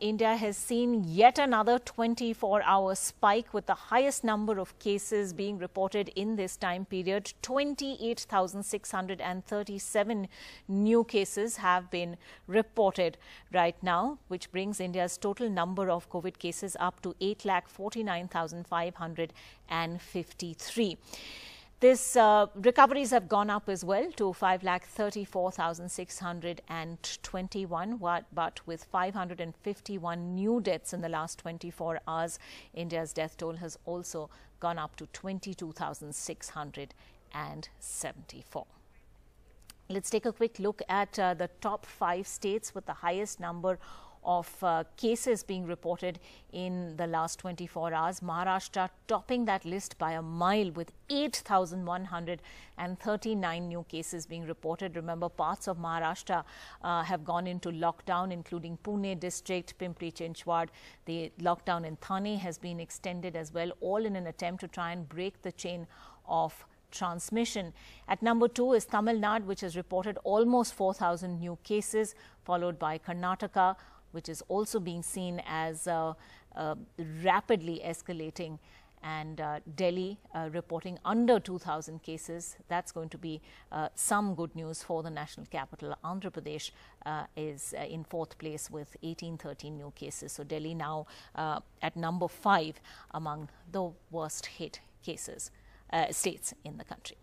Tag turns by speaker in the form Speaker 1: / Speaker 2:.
Speaker 1: India has seen yet another 24 hour spike with the highest number of cases being reported in this time period. 28,637 new cases have been reported right now, which brings India's total number of COVID cases up to 8,49,553. This uh, recoveries have gone up as well to 5,34,621, but with 551 new deaths in the last 24 hours, India's death toll has also gone up to 22,674. Let's take a quick look at uh, the top five states with the highest number of uh, cases being reported in the last 24 hours. Maharashtra topping that list by a mile with 8,139 new cases being reported. Remember, parts of Maharashtra uh, have gone into lockdown, including Pune district, Pimpri Chinchwad. The lockdown in Thane has been extended as well, all in an attempt to try and break the chain of transmission. At number two is Tamil Nadu, which has reported almost 4,000 new cases, followed by Karnataka, which is also being seen as uh, uh, rapidly escalating and uh, Delhi uh, reporting under 2,000 cases. That's going to be uh, some good news for the national capital. Andhra Pradesh uh, is in fourth place with 1813 new cases. So Delhi now at number five among the worst hit cases states in the country.